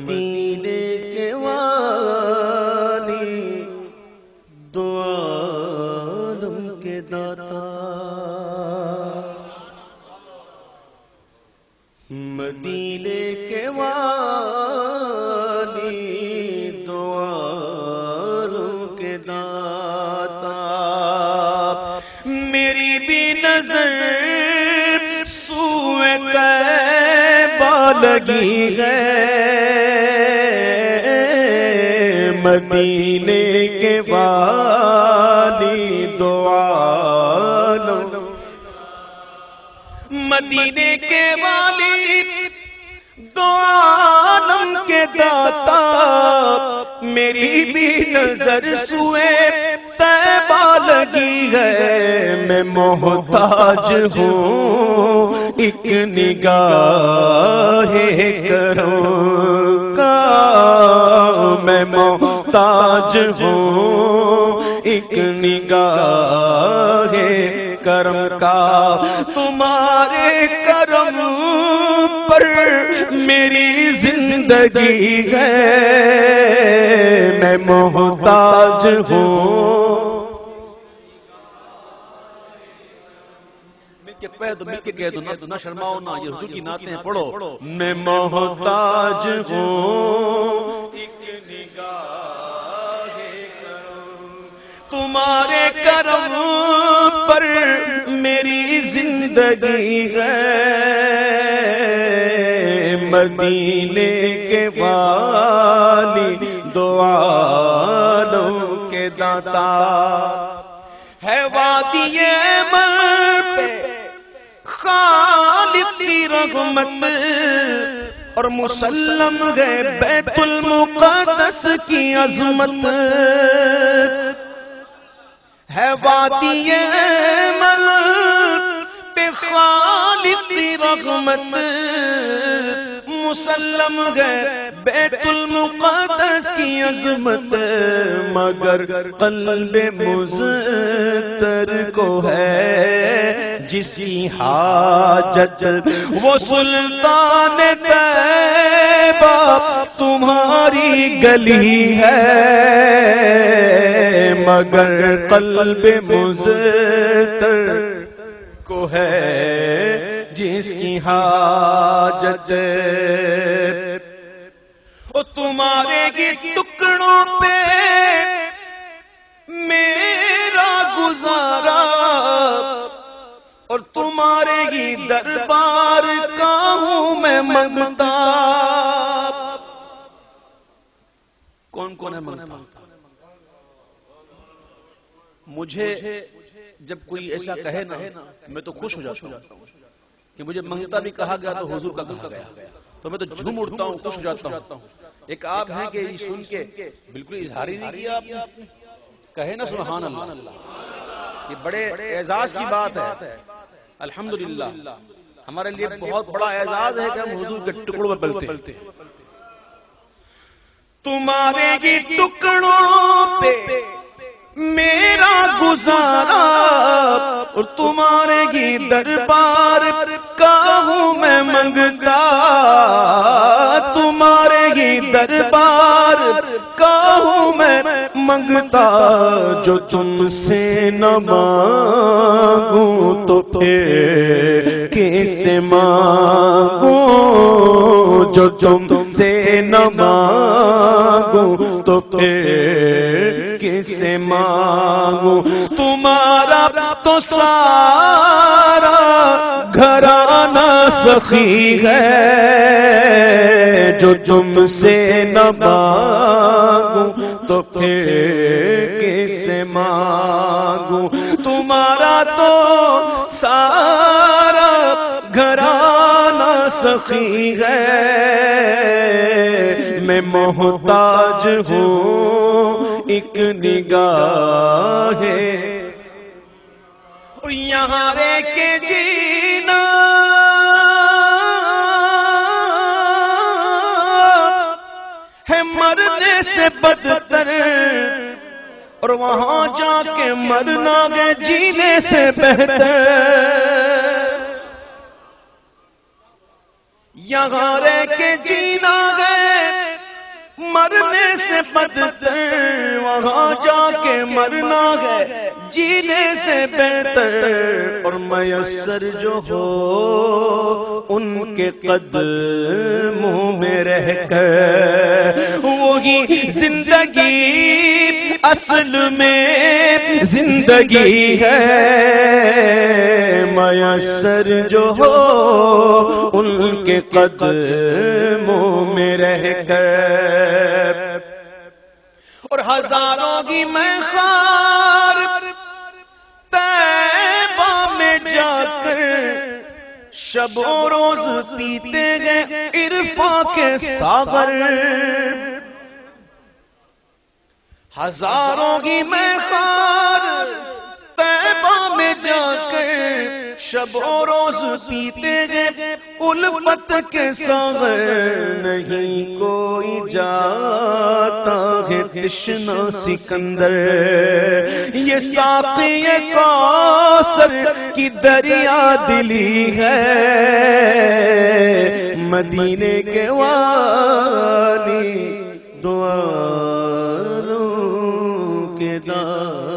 मदीने के वाली दो के दाता। मदीने के वाली दो के दाता। मेरी भी नज़र लगी है मदीने के वाली दो आलम मदीने के वाली दो आलम के दाता, मेरी भी नज़र सुए, तैबा लगी है, मैं मोहताज हूँ। एक निगाह करो का? मैं मोहताज हूँ। एक निगाह करम का। तुम्हारे करम पर मेरी ज़िंदगी है। मैं मोहताज हूँ। मिलके कह दो मिलके कह दो ना ना शर्माओ ना ये हुजूर की नातें हैं पढ़ो। मैं मोहताज हूँ। एक निगाह तुम्हारे करम पर मेरी ज़िंदगी है। मदीने के वाली के दाता। है वादिये मर पे। खालिक की और मुसलम है बैतुल मुकद्दस की अजमत। है वादिये मल पे खालिक की रहमत मुसल्लम है बैतुल मुकद्दस की अजमत, मगर कल्ब मुजतर को है जिसकी हाजत। वो सुल्तान तैबा तुम्हारी गली है, मगर कल्ब मुजतर को है। जिसकी हाजत ओ तुम्हारे की टुकड़ों पे मेरा गुजारा। और तुम्हारे ही दरबार का हूँ मैं मंगता। कौन कौन है मंगता? मुझे जब कोई ऐसा कहे ना मैं तो खुश हो जाता हूँ। कि मुझे मंगता भी कहा गया तो हुजूर का कहा गया। तो मैं तो झूम उठता हूँ खुश जाता हूँ। एक आप हैं कि ये सुन के बिल्कुल इजहार ही नहीं किया आपने। कहे ना सुबहान अल्लाह। ये बड़े एजाज की बात है। अल्हम्दुलिल्लाह। हमारे लिए बहुत बड़ा एजाज है कि हम हुजूर के टुकड़ों में पलते तुम्हारे ही टुकड़ों पे मेरा गुजारा और तुम्हारे ही दरबार मंगता, जो तुमसे न मांगू तो फिर किसे मांगू? जो तुमसे न मांगू तो फिर किसे मांगू? तुम्हारा तो सारा घराना सखी है, जो तुमसे न मांगू तो फिर किसे मांगू। तुम्हारा तो सारा घराना सखी है। मैं मोहताज हूँ, एक निगाह है। और यहाँ रह के जीना मरने से बदतर। और वहाँ जाके मरना गए जीने से बेहतर। यहाँ रह के जीना है मरने से बदतर। वहाँ जाके मरना है जीने से बेहतर। और मयसर जो हो उनके कदमों में रहकर, वही ज़िंदगी असल में ज़िंदगी है। मयसर जो हो, उनके कदमों में रहकर। और हज़ारों की मैं खार तैबा में जाकर शब रोज पीते गए इरफा के सागर। हज़ारों की मैं तैबा में जाकर शब रोज पीते गए उल्फत के सागर। नहीं कोई जाता है सिकंदर। ये साकी कौसर की दरिया दिली है। मदीने के वाली दुआरों के दाता